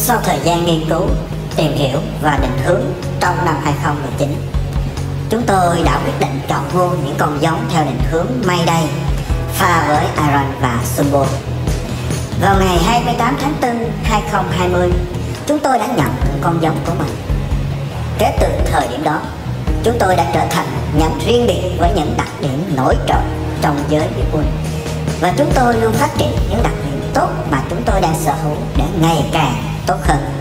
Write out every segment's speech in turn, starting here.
Sau thời gian nghiên cứu, tìm hiểu và định hướng trong năm 2019, chúng tôi đã quyết định chọn mua những con giống theo định hướng Mayday pha với Aaron và Sumbo. Vào ngày 28 tháng 4 2020, chúng tôi đã nhận con giống của mình. Kể từ thời điểm đó, chúng tôi đã trở thành nhóm riêng biệt với những đặc điểm nổi trội trong giới địa quân và chúng tôi luôn phát triển những đặc điểm tốt mà chúng tôi đang sở hữu để ngày càng tốt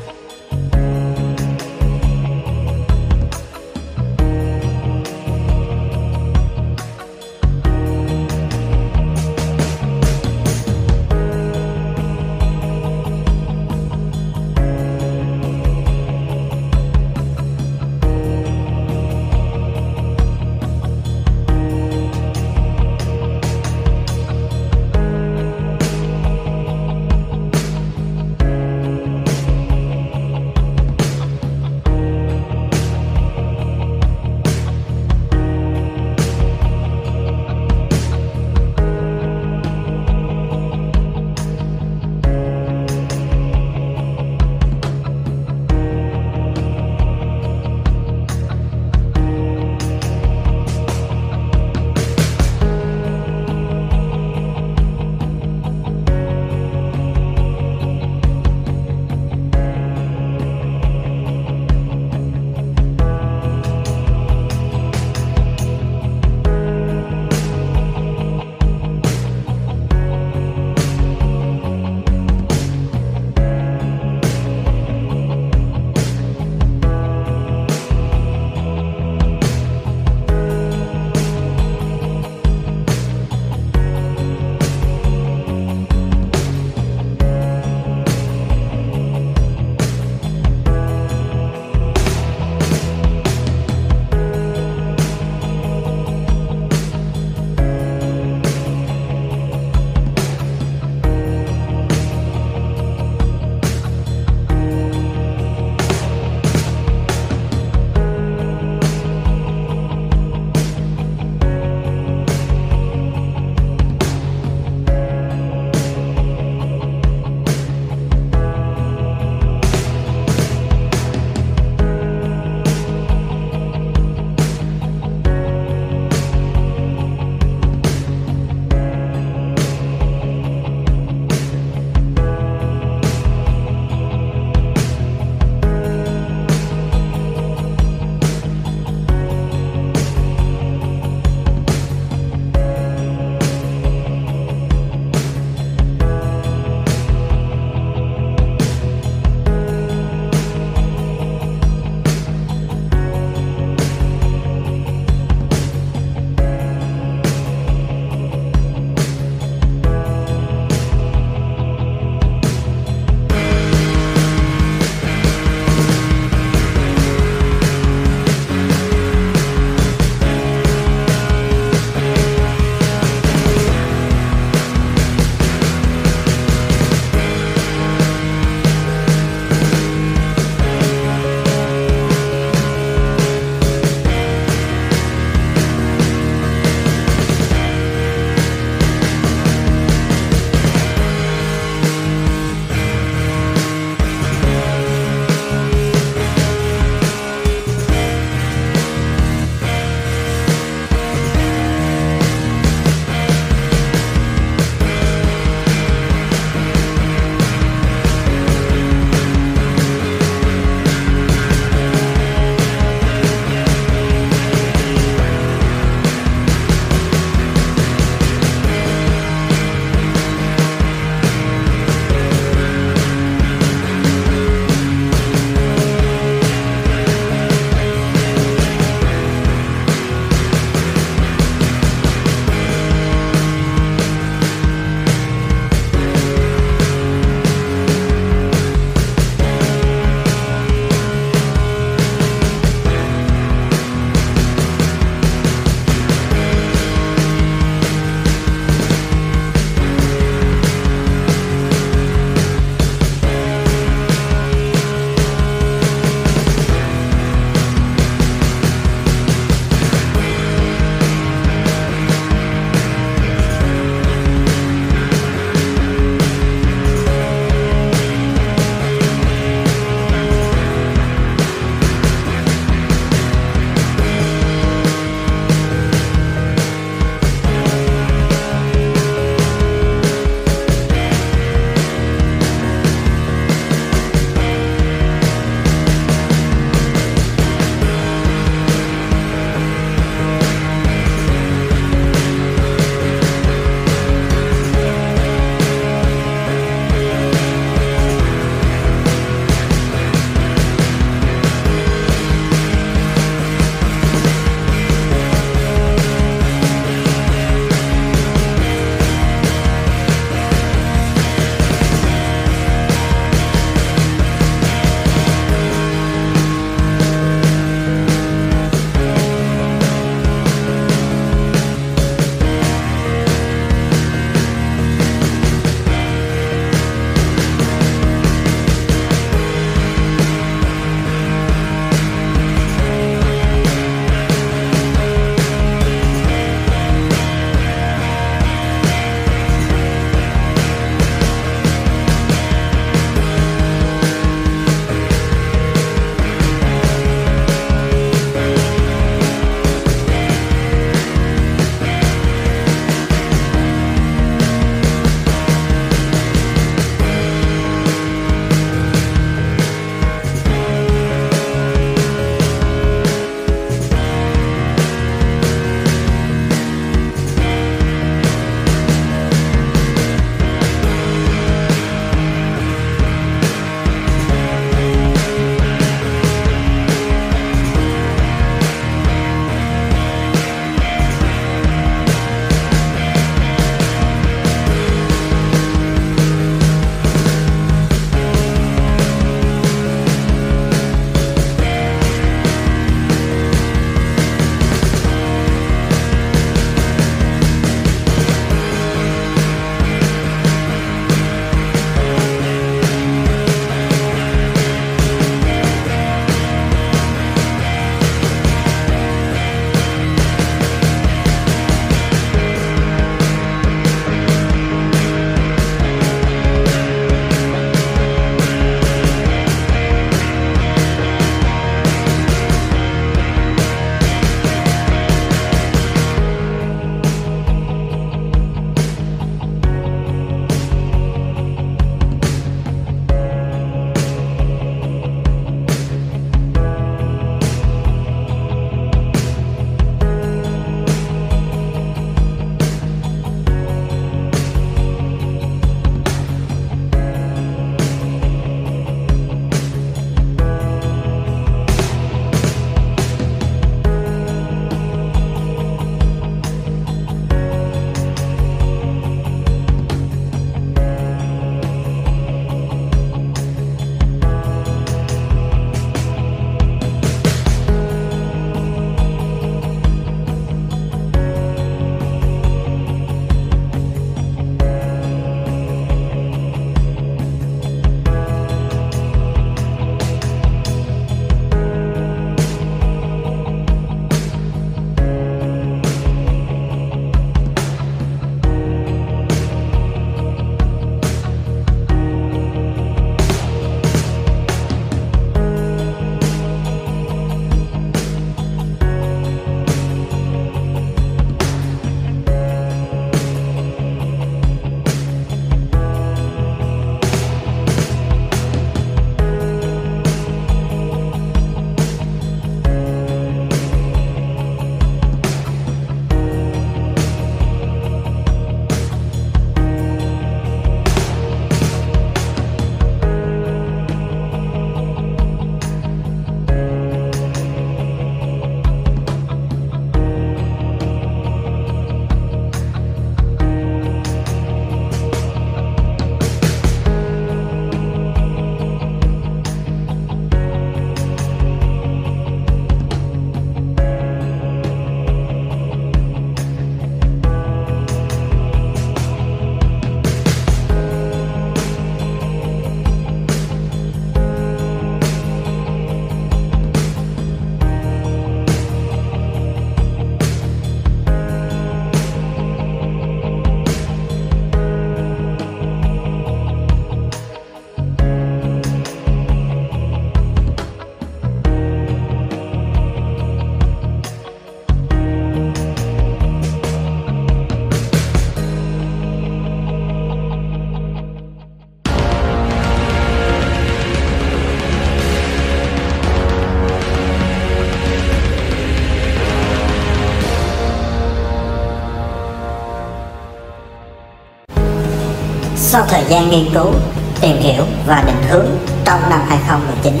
gian nghiên cứu, tìm hiểu và định hướng trong năm 2019,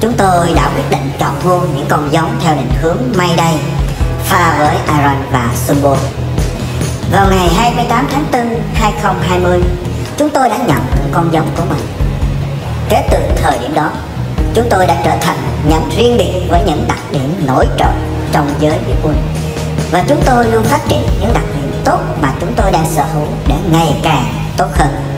chúng tôi đã quyết định chọn mua những con giống theo định hướng Mayday pha với Aaron và Sumbo. Vào ngày 28 tháng 4 2020, chúng tôi đã nhận con giống của mình. Kể từ thời điểm đó, chúng tôi đã trở thành nhánh riêng biệt với những đặc điểm nổi trội trong giới việt quân và chúng tôi luôn phát triển những đặc điểm tốt mà chúng tôi đang sở hữu để ngày càng tốt hơn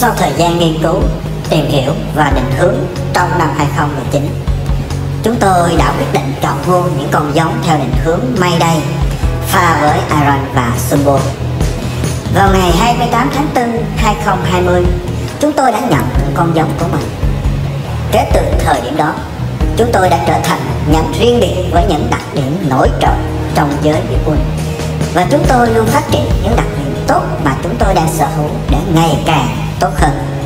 Sau thời gian nghiên cứu, tìm hiểu và định hướng trong năm 2019, chúng tôi đã quyết định chọn mua những con giống theo định hướng Mayday pha với Iron và Sumbo. Vào ngày 28 tháng 4 2020, chúng tôi đã nhận con giống của mình. Kể từ thời điểm đó, chúng tôi đã trở thành nhánh riêng biệt với những đặc điểm nổi trội trong giới địa quân và chúng tôi luôn phát triển những đặc điểm tốt mà chúng tôi đang sở hữu để ngày càng tốt hơn